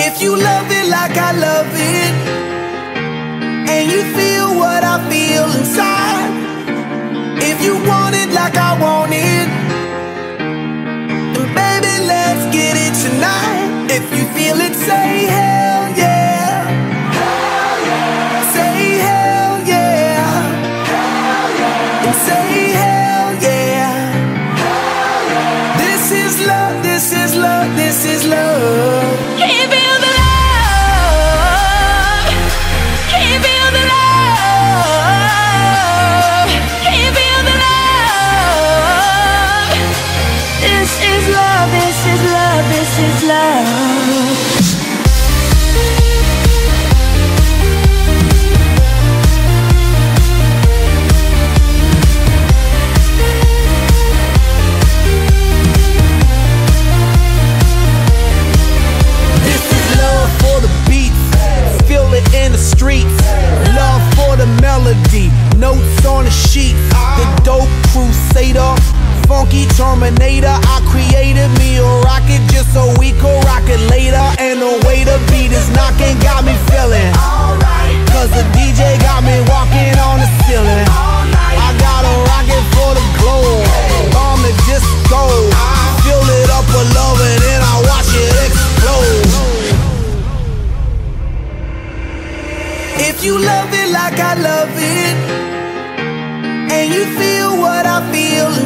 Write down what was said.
If you love it like I love it, and you feel what I feel inside, if you want it like I want it, then baby, let's get it tonight. If you feel it, say hey. melody, notes on a sheet. The dope crusader, funky terminator. I created me a rocket If you love it like I love it, and you feel what I feel.